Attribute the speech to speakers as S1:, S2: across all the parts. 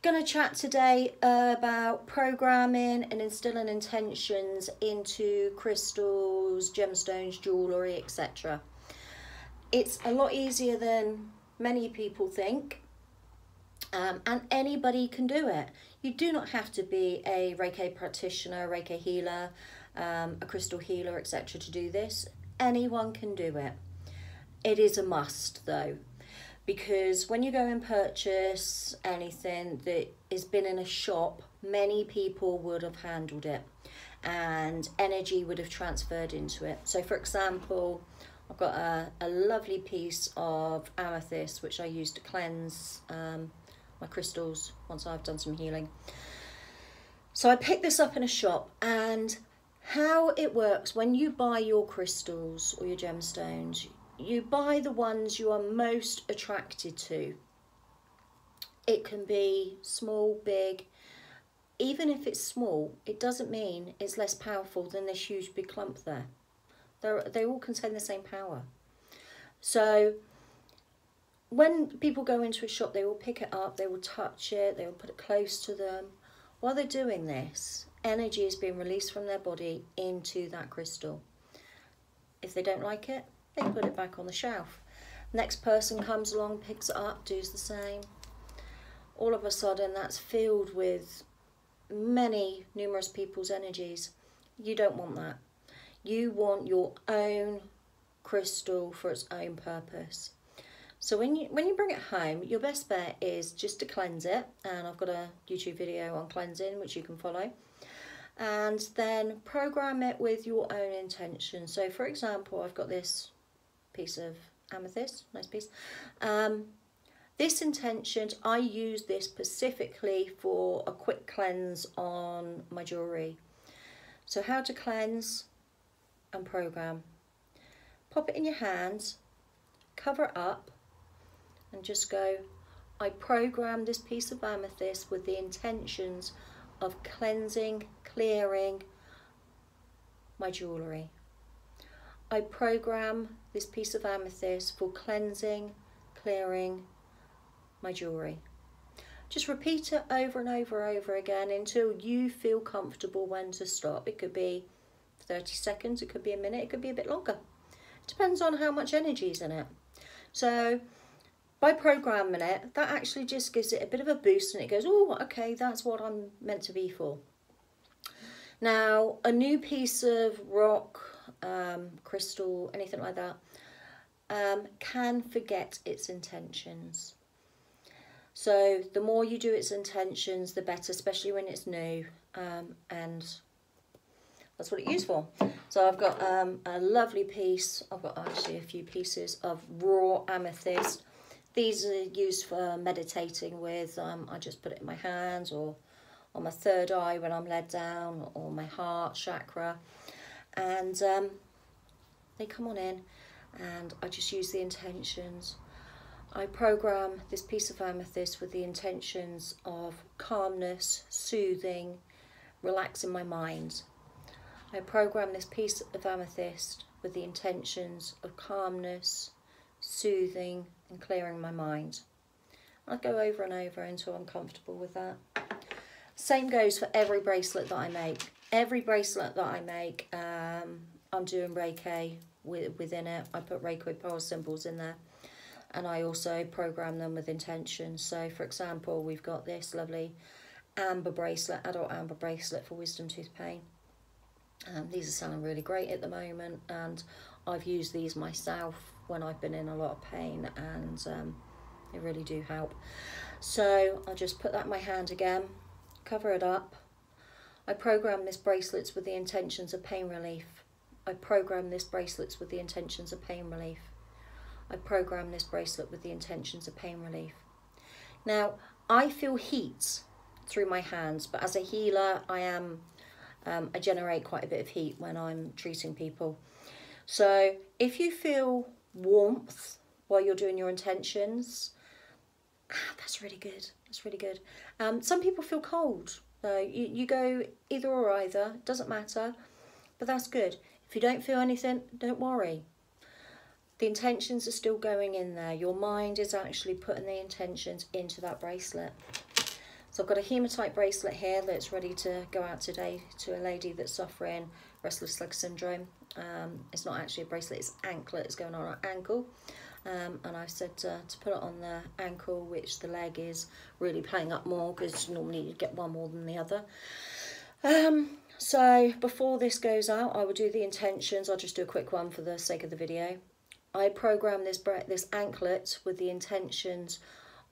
S1: going to chat today about programming and instilling intentions into crystals, gemstones, jewellery, etc. It's a lot easier than many people think um, and anybody can do it. You do not have to be a Reiki practitioner, Reiki healer, um, a crystal healer, etc. to do this. Anyone can do it. It is a must though because when you go and purchase anything that has been in a shop, many people would have handled it and energy would have transferred into it. So for example, I've got a, a lovely piece of amethyst which I use to cleanse um, my crystals once I've done some healing. So I picked this up in a shop and how it works when you buy your crystals or your gemstones, you buy the ones you are most attracted to. It can be small, big. Even if it's small, it doesn't mean it's less powerful than this huge big clump there. They're, they all contain the same power. So when people go into a shop, they will pick it up, they will touch it, they will put it close to them. While they're doing this, energy is being released from their body into that crystal. If they don't like it, they put it back on the shelf. Next person comes along, picks it up, does the same. All of a sudden, that's filled with many, numerous people's energies. You don't want that. You want your own crystal for its own purpose. So when you when you bring it home, your best bet is just to cleanse it. And I've got a YouTube video on cleansing, which you can follow. And then program it with your own intention. So for example, I've got this piece of amethyst, nice piece. Um, this intention, I use this specifically for a quick cleanse on my jewellery. So how to cleanse and program. Pop it in your hands, cover up and just go, I program this piece of amethyst with the intentions of cleansing, clearing my jewellery. I program this piece of amethyst for cleansing, clearing my jewellery. Just repeat it over and over and over again until you feel comfortable when to stop. It could be 30 seconds, it could be a minute, it could be a bit longer. It depends on how much energy is in it. So by programming it, that actually just gives it a bit of a boost and it goes, oh, okay, that's what I'm meant to be for. Now, a new piece of rock, um, crystal, anything like that, um, can forget its intentions. So the more you do its intentions, the better, especially when it's new. Um, and that's what it's used for. So I've got um, a lovely piece. I've got actually a few pieces of raw amethyst. These are used for meditating with. Um, I just put it in my hands or on my third eye when I'm led down or my heart chakra. And um, they come on in and I just use the intentions. I program this piece of amethyst with the intentions of calmness, soothing, relaxing my mind. I program this piece of amethyst with the intentions of calmness, soothing and clearing my mind. I go over and over until I'm comfortable with that. Same goes for every bracelet that I make. Every bracelet that I make, um, I'm doing Reiki within it. I put Reiki power symbols in there and I also program them with intention. So for example, we've got this lovely amber bracelet, adult amber bracelet for wisdom tooth pain. Um, these are selling really great at the moment and I've used these myself when I've been in a lot of pain and um, they really do help. So I'll just put that in my hand again, cover it up. I program this bracelets with the intentions of pain relief. I program this bracelets with the intentions of pain relief. I program this bracelet with the intentions of pain relief. Now, I feel heat through my hands, but as a healer, I am um, I generate quite a bit of heat when I'm treating people. So if you feel warmth while you're doing your intentions, ah, that's really good. That's really good. Um, some people feel cold. So you, you go either or either, doesn't matter, but that's good. If you don't feel anything, don't worry. The intentions are still going in there. Your mind is actually putting the intentions into that bracelet. So I've got a hematite bracelet here that's ready to go out today to a lady that's suffering restless leg syndrome. Um, it's not actually a bracelet, it's anklet, it's going on her ankle. Um, and I said to, to put it on the ankle, which the leg is really playing up more because normally you get one more than the other. Um, so before this goes out, I will do the intentions. I'll just do a quick one for the sake of the video. I program this this anklet with the intentions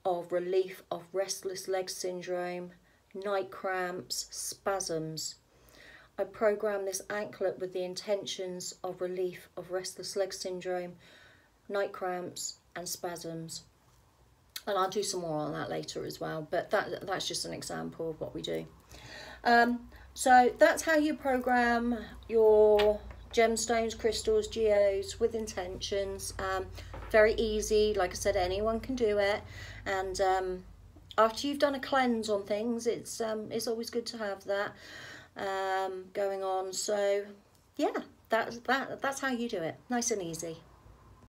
S1: of relief of restless leg syndrome, night cramps, spasms. I program this anklet with the intentions of relief of restless leg syndrome, night cramps and spasms. And I'll do some more on that later as well, but that that's just an example of what we do. Um, so that's how you program your gemstones, crystals, geos with intentions. Um, very easy, like I said, anyone can do it. And um, after you've done a cleanse on things, it's um, it's always good to have that um, going on. So yeah, that's that that's how you do it. Nice and easy.